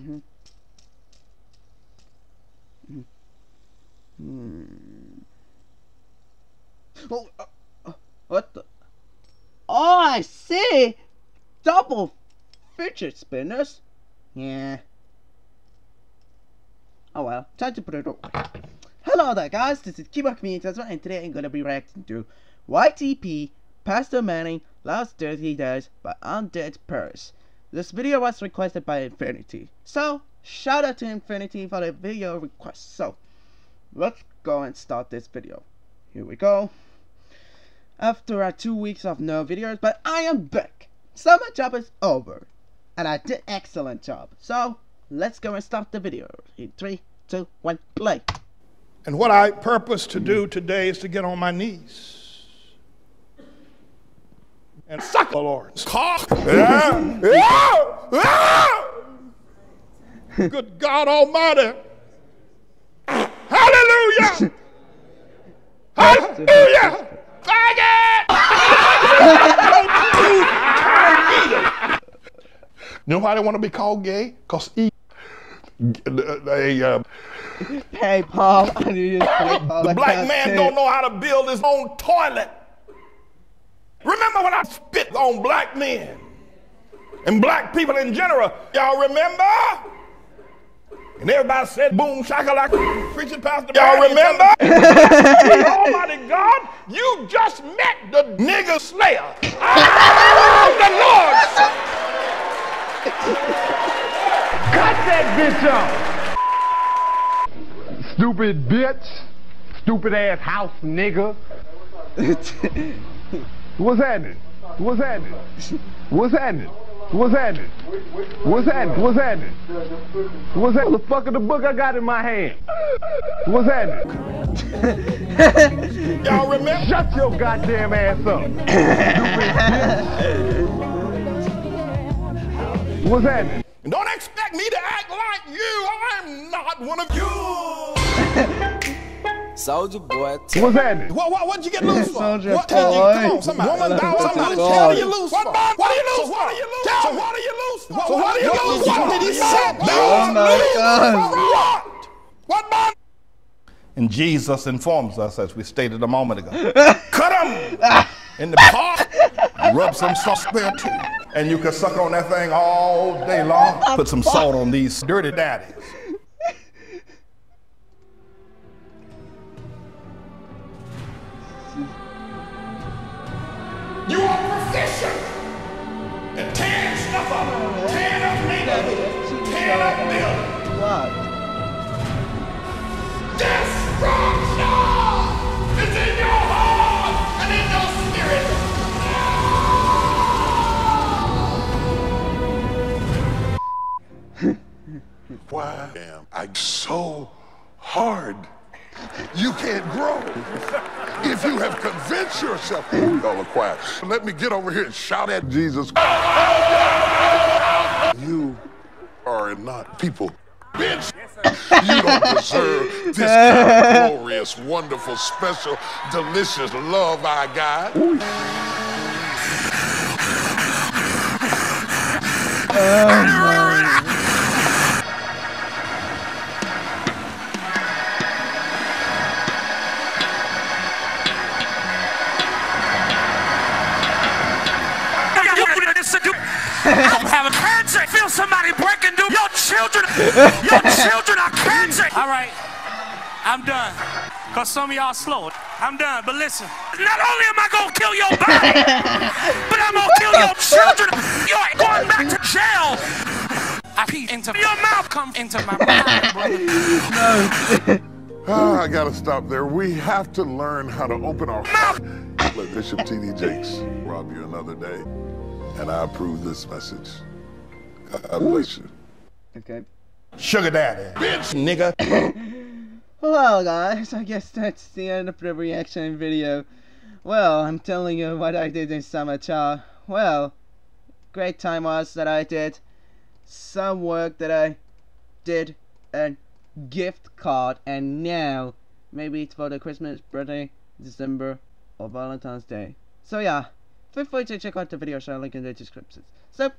Mm-hmm. Hmm. Oh, uh, uh, what the? Oh, I see. Double fidget spinners. Yeah. Oh well, time to put it away. Hello there guys, this is Keyboard Comedian and today I'm gonna be reacting to YTP Pastor Manning Last Dirty Days by UndeadPerish. This video was requested by Infinity. So, shout out to Infinity for the video request. So, let's go and start this video. Here we go. After uh, two weeks of no videos, but I am back. Summer job is over. And I did excellent job. So, let's go and start the video. In three, two, one, play. And what I purpose to do today is to get on my knees and suck the Lord's cock. Yeah. Yeah. Yeah. Good God Almighty. Hallelujah. Hallelujah. Faggot. you know why they want to be called gay? Because he, they, uh, PayPal. I knew you PayPal. the black man don't know how to build his own toilet. Remember when I spit on black men and black people in general? Y'all remember? And everybody said, boom, shakalaka, preaching pastor. Y'all remember? Almighty God, you just met the nigger slayer. Oh, the Lord. Cut that bitch off. Stupid bitch. Stupid ass house nigga. What's happening? What's happening? What's happening? What's happening? What's happening? What's happening? What's that? The fuck of the book I got in my hand? What's happening? Y'all remember? Shut your goddamn ass up. What's happening? Don't expect me to act like you. I'm not one of you. Soldier boy. What's happening? What, what, what'd you get loose for? Soldier what, boy. Come on, somebody. Woman, somebody boy. tell you loose what, for? What are you loose for? What are you loose for? So what are you loose for? So what are you loose for? What did he say? Oh my God. What? What, man? And Jesus informs us, as we stated a moment ago, cut him in the pot, rub some sauce there too, and you can suck on that thing all day long. Put some salt on these dirty daddies. Tearing stuff up, tearing up neighborhoods, tearing up buildings. What? Destruction is in your heart and in your spirit. Why am I so hard? You can't grow. If you have convinced yourself, oh, y'all are quiet. Let me get over here and shout at Jesus. You are not people. Bitch, you don't deserve this kind of glorious, wonderful, special, delicious love I got. Oh, I'm having cancer. Feel somebody breaking through your children. Your children are cancer. All right, I'm done. Cause some of y'all slow. I'm done. But listen, not only am I gonna kill your body, but I'm gonna kill your children. You're going back to jail. I pee into your mouth, come into my mouth, brother. Ah, I gotta stop there. We have to learn how to open our mouth. Let Bishop T.D. Jakes rob you another day. And I approve this message. God bless you. Okay. Sugar daddy. Bitch, nigga. Well, guys, I guess that's the end of the reaction video. Well, I'm telling you what I did in summer child. Well, great time was that I did. Some work that I did, a gift card, and now maybe it's for the Christmas, birthday, December, or Valentine's Day. So yeah, feel free to check out the video show link in the description. So,